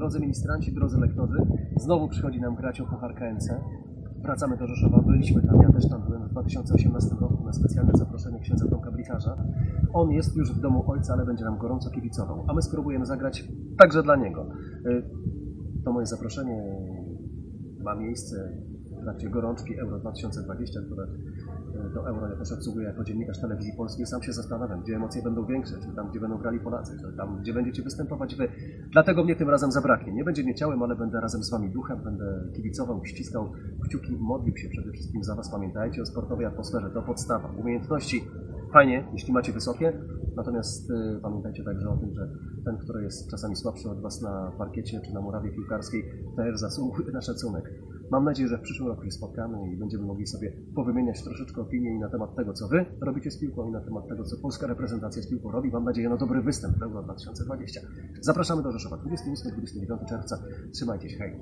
drodzy ministranci, drodzy lektorzy, znowu przychodzi nam grać o Puchar KNC. Wracamy do Rzeszowa, byliśmy tam, ja też tam byłem w 2018 roku na specjalne zaproszenie księdza Tomka Blicharza. On jest już w domu ojca, ale będzie nam gorąco kibicował, a my spróbujemy zagrać także dla niego. Y, To moje zaproszenie ma miejsce w trakcie gorączki Euro 2020, które y, to Euro ja też obsługuję jako dziennikarz telewizji polskiej. Sam się zastanawiam, gdzie emocje będą większe, czy tam, gdzie będą grali Polacy, czy tam, gdzie będziecie występować wy. Dlatego mnie tym razem zabraknie. Nie będzie mnie ciałem, ale będę razem z wami duchem, będę kibicował, ściskał kciuki, modlił się przede wszystkim za was. Pamiętajcie o sportowej atmosferze, to podstawa. Umiejętności fajnie, jeśli macie wysokie, natomiast y, pamiętajcie także o tym, że ten, który jest czasami słabszy od was na parkiecie czy na murawie piłkarskiej, też zasługuje na szacunek. Mam nadzieję, że w przyszłym roku się spotkamy i będziemy mogli sobie powymieniać troszeczkę opinii na temat tego, co wy robicie z piłką i na temat tego, co polska reprezentacja z piłką robi. Mam nadzieję na dobry występ w Euro 2020. Zapraszamy do Rzeszowa 28-29 czerwca. Trzymajcie się, hej!